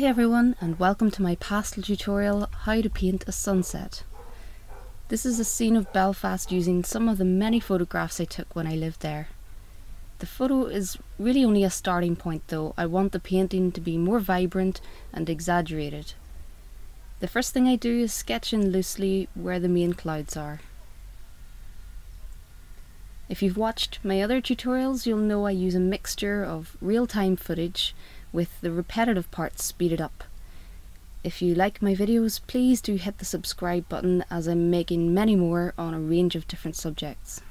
Hi everyone and welcome to my pastel tutorial how to paint a sunset. This is a scene of Belfast using some of the many photographs I took when I lived there. The photo is really only a starting point though, I want the painting to be more vibrant and exaggerated. The first thing I do is sketch in loosely where the main clouds are. If you've watched my other tutorials you'll know I use a mixture of real-time footage with the repetitive parts speeded up. If you like my videos, please do hit the subscribe button as I'm making many more on a range of different subjects.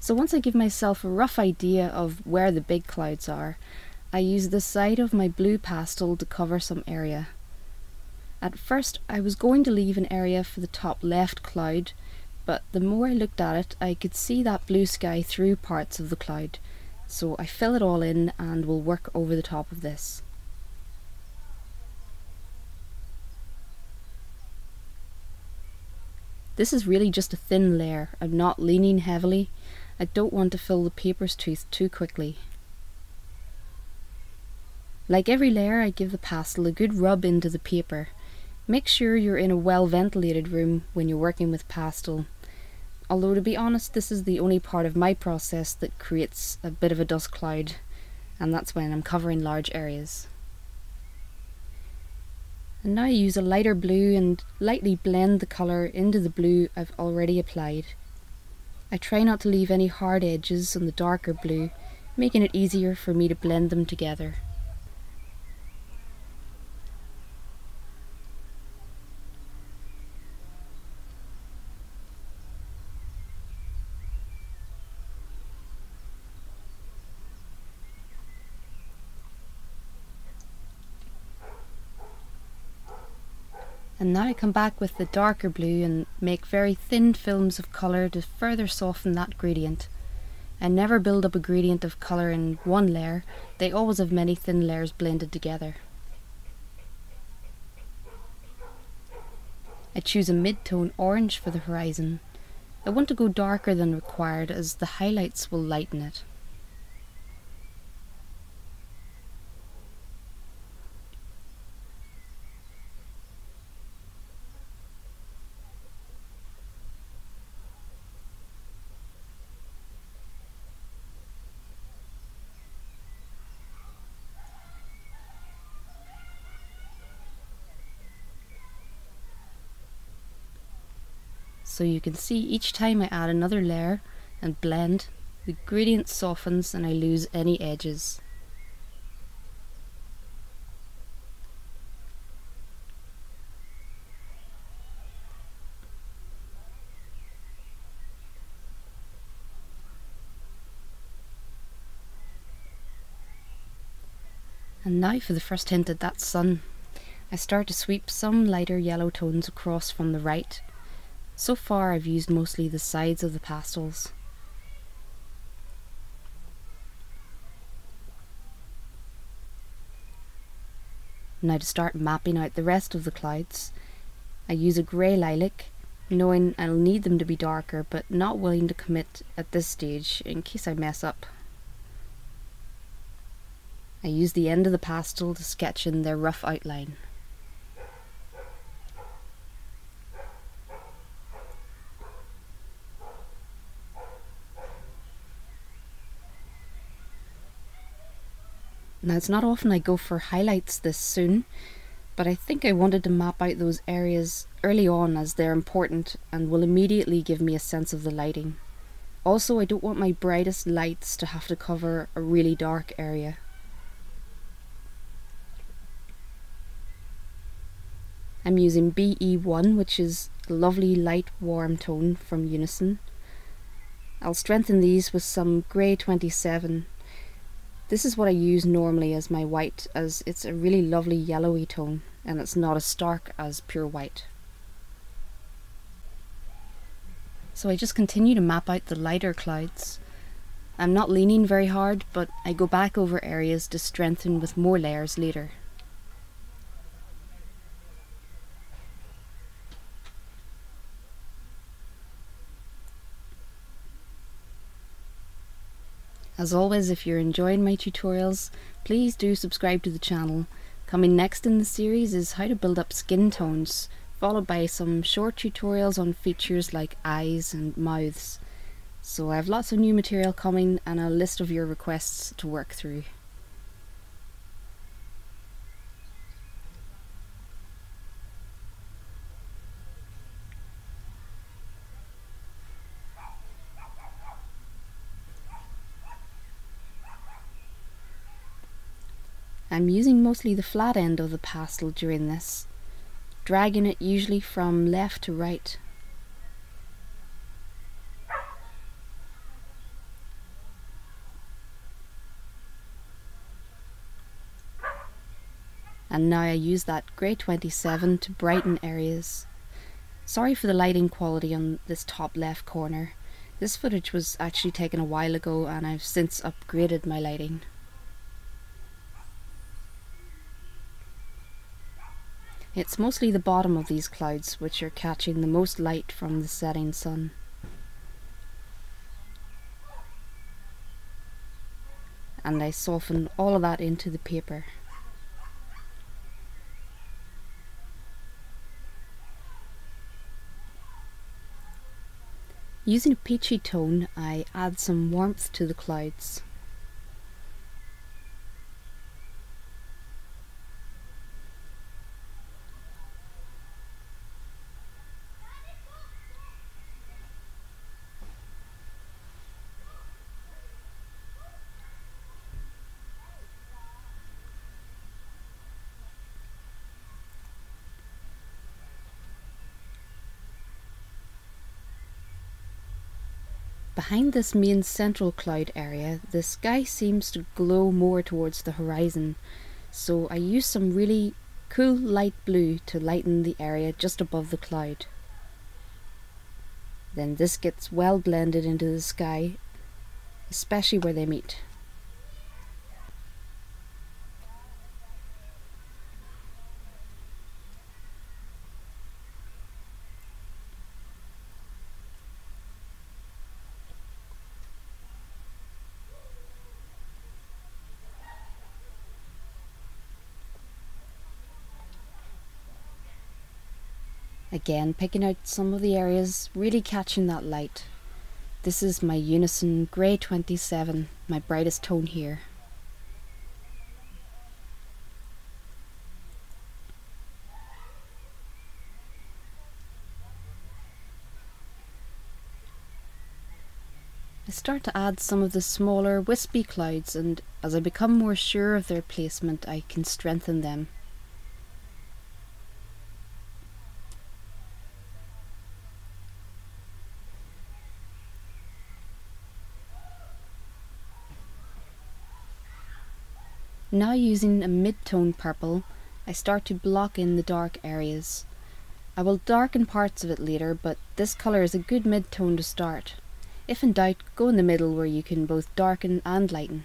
So once I give myself a rough idea of where the big clouds are, I use the side of my blue pastel to cover some area. At first I was going to leave an area for the top left cloud, but the more I looked at it I could see that blue sky through parts of the cloud, so I fill it all in and we'll work over the top of this. This is really just a thin layer. I'm not leaning heavily. I don't want to fill the paper's tooth too quickly. Like every layer I give the pastel a good rub into the paper. Make sure you're in a well ventilated room when you're working with pastel although to be honest this is the only part of my process that creates a bit of a dust cloud and that's when I'm covering large areas. And now I use a lighter blue and lightly blend the colour into the blue I've already applied. I try not to leave any hard edges on the darker blue, making it easier for me to blend them together. And now I come back with the darker blue and make very thin films of colour to further soften that gradient. I never build up a gradient of colour in one layer, they always have many thin layers blended together. I choose a mid-tone orange for the horizon. I want to go darker than required as the highlights will lighten it. So you can see each time I add another layer and blend, the gradient softens and I lose any edges. And now for the first hint at that sun. I start to sweep some lighter yellow tones across from the right so far I've used mostly the sides of the pastels. Now to start mapping out the rest of the clouds, I use a grey lilac, knowing I'll need them to be darker but not willing to commit at this stage in case I mess up. I use the end of the pastel to sketch in their rough outline. Now it's not often I go for highlights this soon, but I think I wanted to map out those areas early on as they're important and will immediately give me a sense of the lighting. Also, I don't want my brightest lights to have to cover a really dark area. I'm using BE1, which is a lovely light warm tone from Unison. I'll strengthen these with some Grey 27 this is what I use normally as my white as it's a really lovely yellowy tone and it's not as stark as pure white. So I just continue to map out the lighter clouds. I'm not leaning very hard but I go back over areas to strengthen with more layers later. As always, if you're enjoying my tutorials, please do subscribe to the channel. Coming next in the series is how to build up skin tones, followed by some short tutorials on features like eyes and mouths. So I have lots of new material coming and a list of your requests to work through. I'm using mostly the flat end of the pastel during this, dragging it usually from left to right. And now I use that grey 27 to brighten areas. Sorry for the lighting quality on this top left corner. This footage was actually taken a while ago and I've since upgraded my lighting. It's mostly the bottom of these clouds which are catching the most light from the setting sun. And I soften all of that into the paper. Using a peachy tone, I add some warmth to the clouds. Behind this main central cloud area, the sky seems to glow more towards the horizon, so I use some really cool light blue to lighten the area just above the cloud. Then this gets well blended into the sky, especially where they meet. Again, picking out some of the areas, really catching that light. This is my Unison Grey 27, my brightest tone here. I start to add some of the smaller wispy clouds and as I become more sure of their placement I can strengthen them. Now using a mid-tone purple, I start to block in the dark areas. I will darken parts of it later, but this colour is a good mid-tone to start. If in doubt, go in the middle where you can both darken and lighten.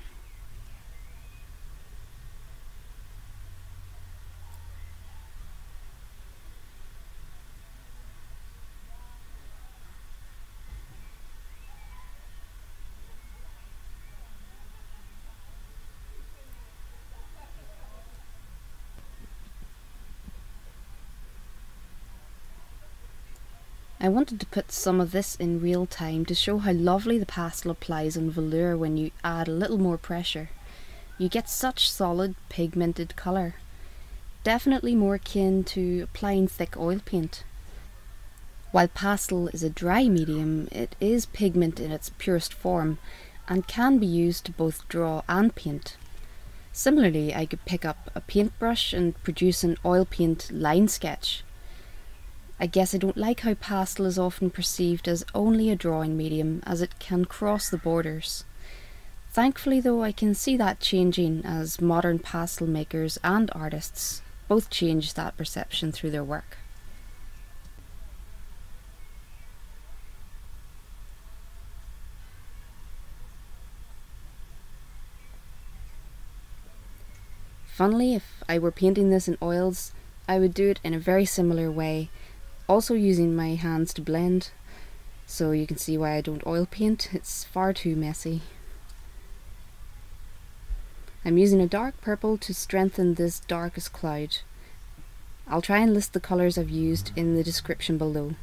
I wanted to put some of this in real time to show how lovely the pastel applies on velour when you add a little more pressure. You get such solid pigmented colour. Definitely more akin to applying thick oil paint. While pastel is a dry medium, it is pigment in its purest form and can be used to both draw and paint. Similarly, I could pick up a paintbrush and produce an oil paint line sketch. I guess I don't like how pastel is often perceived as only a drawing medium as it can cross the borders. Thankfully though I can see that changing as modern pastel makers and artists both change that perception through their work. Funnily, if I were painting this in oils, I would do it in a very similar way also using my hands to blend, so you can see why I don't oil paint, it's far too messy. I'm using a dark purple to strengthen this darkest cloud. I'll try and list the colours I've used in the description below.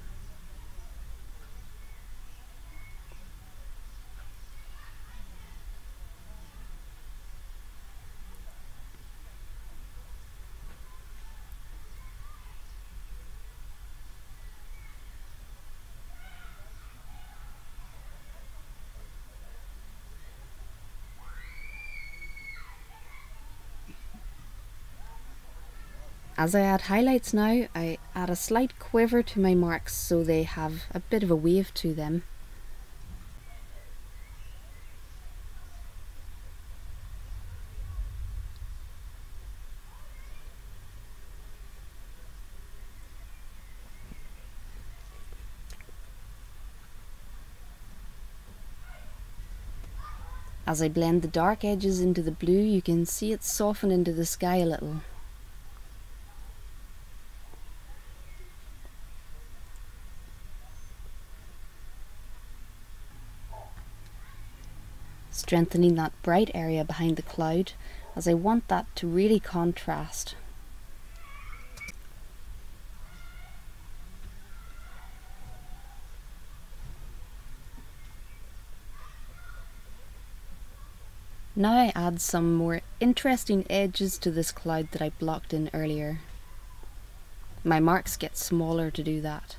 As I add highlights now, I add a slight quiver to my marks so they have a bit of a wave to them. As I blend the dark edges into the blue, you can see it soften into the sky a little. Strengthening that bright area behind the cloud as I want that to really contrast. Now I add some more interesting edges to this cloud that I blocked in earlier. My marks get smaller to do that.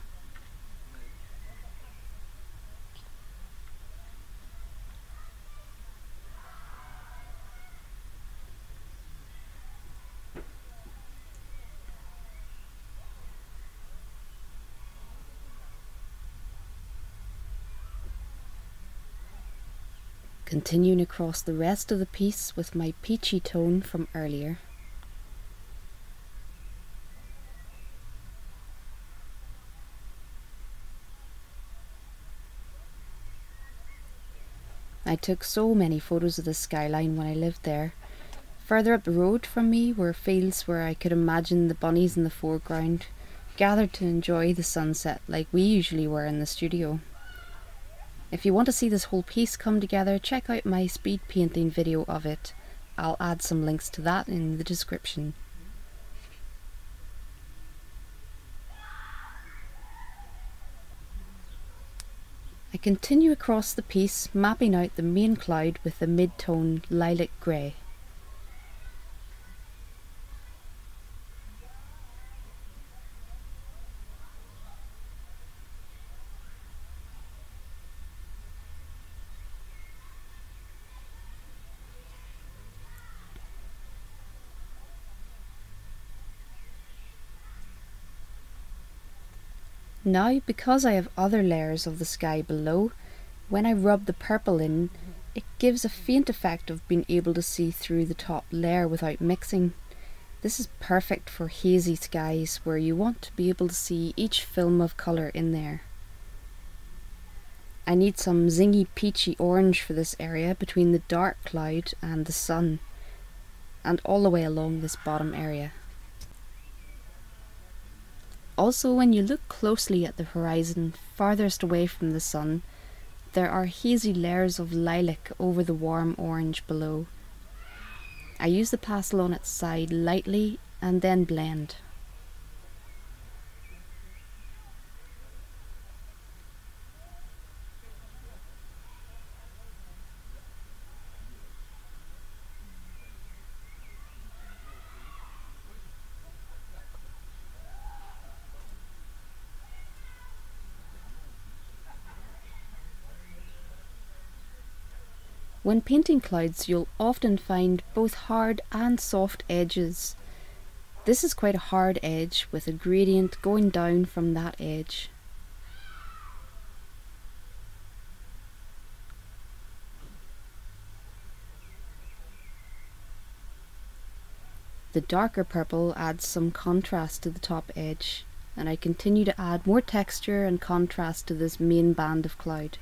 Continuing across the rest of the piece with my peachy tone from earlier. I took so many photos of the skyline when I lived there. Further up the road from me were fields where I could imagine the bunnies in the foreground, gathered to enjoy the sunset like we usually were in the studio. If you want to see this whole piece come together, check out my speed painting video of it. I'll add some links to that in the description. I continue across the piece, mapping out the main cloud with the mid-tone lilac grey. Now, because I have other layers of the sky below, when I rub the purple in, it gives a faint effect of being able to see through the top layer without mixing. This is perfect for hazy skies where you want to be able to see each film of colour in there. I need some zingy peachy orange for this area between the dark cloud and the sun, and all the way along this bottom area. Also, when you look closely at the horizon farthest away from the sun, there are hazy layers of lilac over the warm orange below. I use the pastel on its side lightly and then blend. When painting clouds you'll often find both hard and soft edges. This is quite a hard edge with a gradient going down from that edge. The darker purple adds some contrast to the top edge and I continue to add more texture and contrast to this main band of cloud.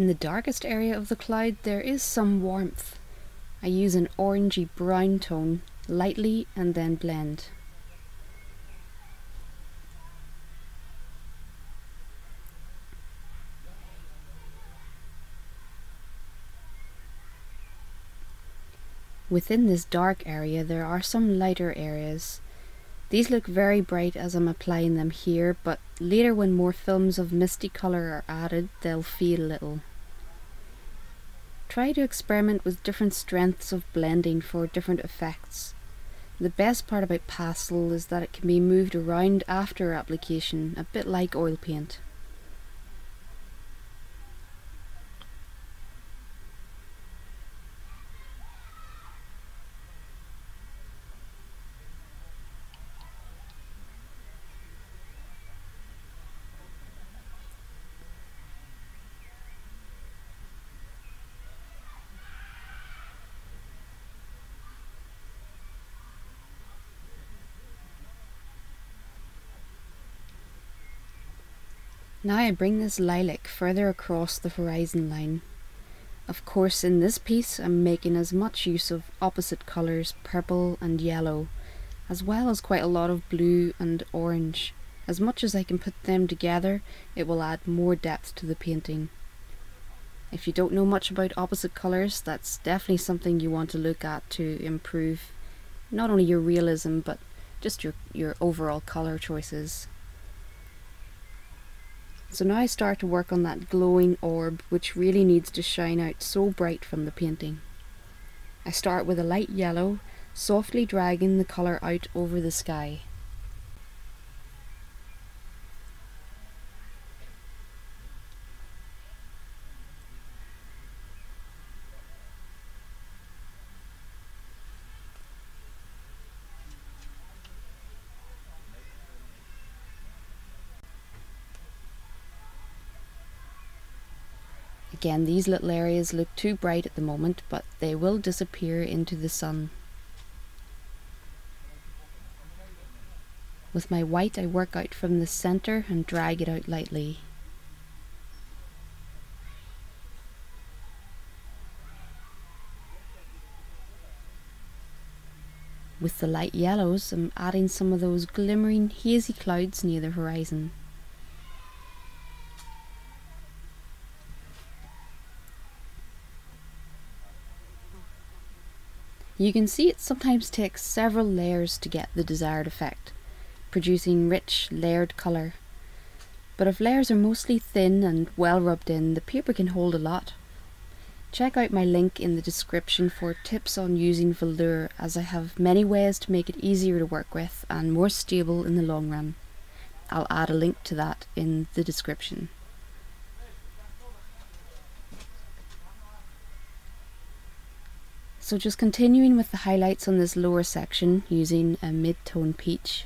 In the darkest area of the cloud there is some warmth. I use an orangey brown tone, lightly and then blend. Within this dark area there are some lighter areas. These look very bright as I'm applying them here, but later when more films of misty colour are added, they'll fade a little. Try to experiment with different strengths of blending for different effects. The best part about pastel is that it can be moved around after application, a bit like oil paint. Now I bring this lilac further across the horizon line. Of course in this piece I'm making as much use of opposite colours, purple and yellow, as well as quite a lot of blue and orange. As much as I can put them together, it will add more depth to the painting. If you don't know much about opposite colours, that's definitely something you want to look at to improve not only your realism but just your, your overall colour choices. So now I start to work on that glowing orb which really needs to shine out so bright from the painting. I start with a light yellow, softly dragging the colour out over the sky. Again, these little areas look too bright at the moment, but they will disappear into the sun. With my white I work out from the centre and drag it out lightly. With the light yellows I'm adding some of those glimmering hazy clouds near the horizon. You can see it sometimes takes several layers to get the desired effect, producing rich, layered colour. But if layers are mostly thin and well rubbed in, the paper can hold a lot. Check out my link in the description for tips on using velour as I have many ways to make it easier to work with and more stable in the long run. I'll add a link to that in the description. So just continuing with the highlights on this lower section using a mid-tone peach.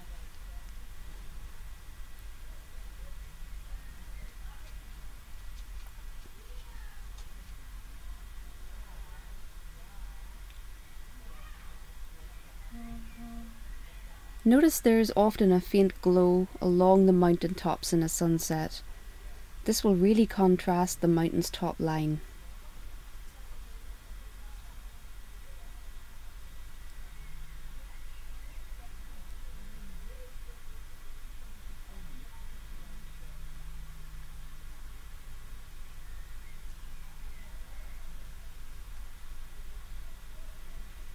Notice there is often a faint glow along the mountain tops in a sunset. This will really contrast the mountain's top line.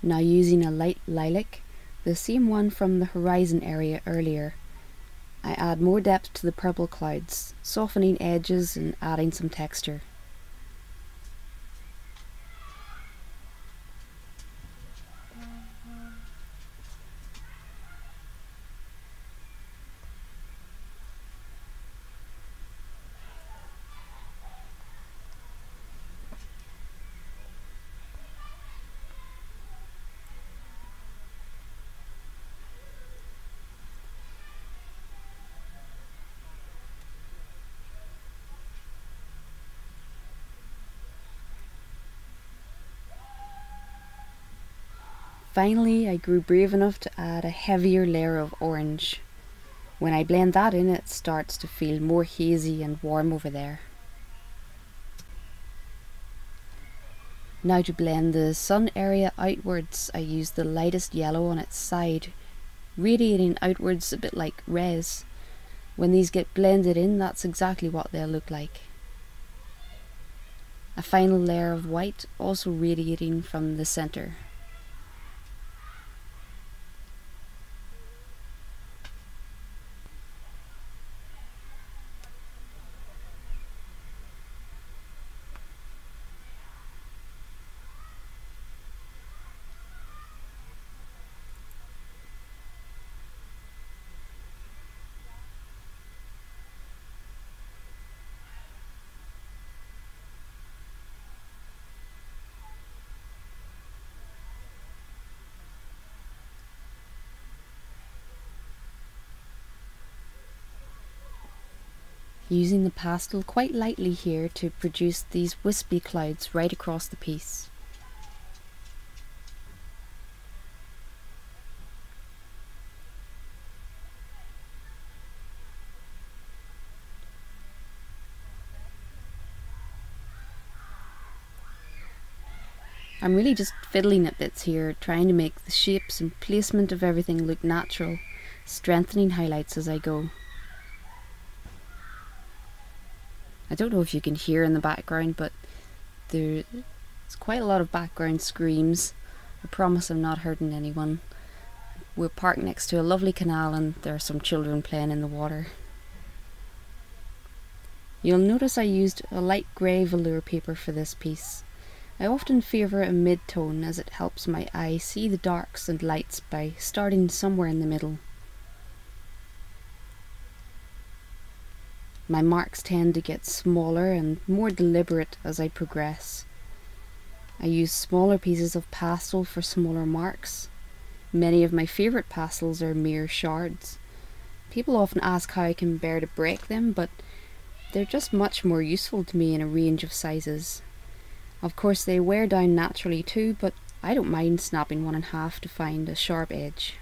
Now using a light lilac, the same one from the horizon area earlier, I add more depth to the purple clouds, softening edges and adding some texture. Finally, I grew brave enough to add a heavier layer of orange. When I blend that in, it starts to feel more hazy and warm over there. Now to blend the sun area outwards, I use the lightest yellow on its side, radiating outwards a bit like rays. When these get blended in, that's exactly what they'll look like. A final layer of white also radiating from the centre. Using the pastel quite lightly here to produce these wispy clouds right across the piece. I'm really just fiddling at bits here, trying to make the shapes and placement of everything look natural, strengthening highlights as I go. I don't know if you can hear in the background, but there's quite a lot of background screams. I promise I'm not hurting anyone. We're parked next to a lovely canal and there are some children playing in the water. You'll notice I used a light grey velour paper for this piece. I often favour a mid-tone as it helps my eye see the darks and lights by starting somewhere in the middle. My marks tend to get smaller and more deliberate as I progress. I use smaller pieces of pastel for smaller marks. Many of my favourite pastels are mere shards. People often ask how I can bear to break them, but they're just much more useful to me in a range of sizes. Of course, they wear down naturally too, but I don't mind snapping one in half to find a sharp edge.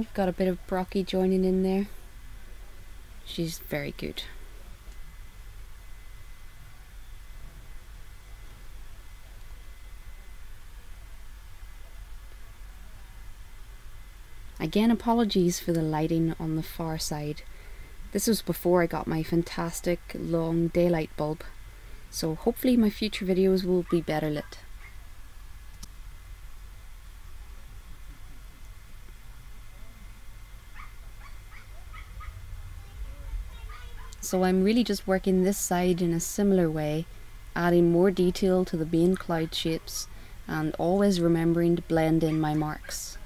You've got a bit of Brocky joining in there. She's very good. Again, apologies for the lighting on the far side. This was before I got my fantastic long daylight bulb, so hopefully my future videos will be better lit. So I'm really just working this side in a similar way, adding more detail to the main cloud shapes and always remembering to blend in my marks.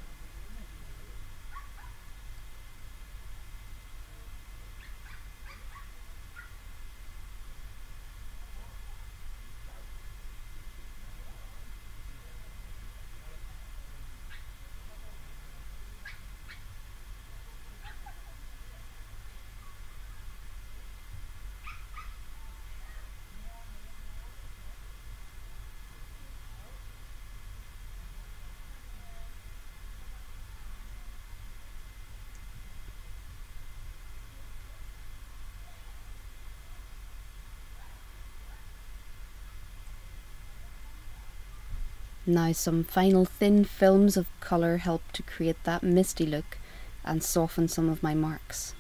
Now some final thin films of colour help to create that misty look and soften some of my marks.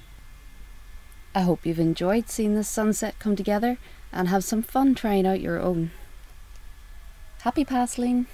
I hope you've enjoyed seeing the sunset come together and have some fun trying out your own. Happy pasteling!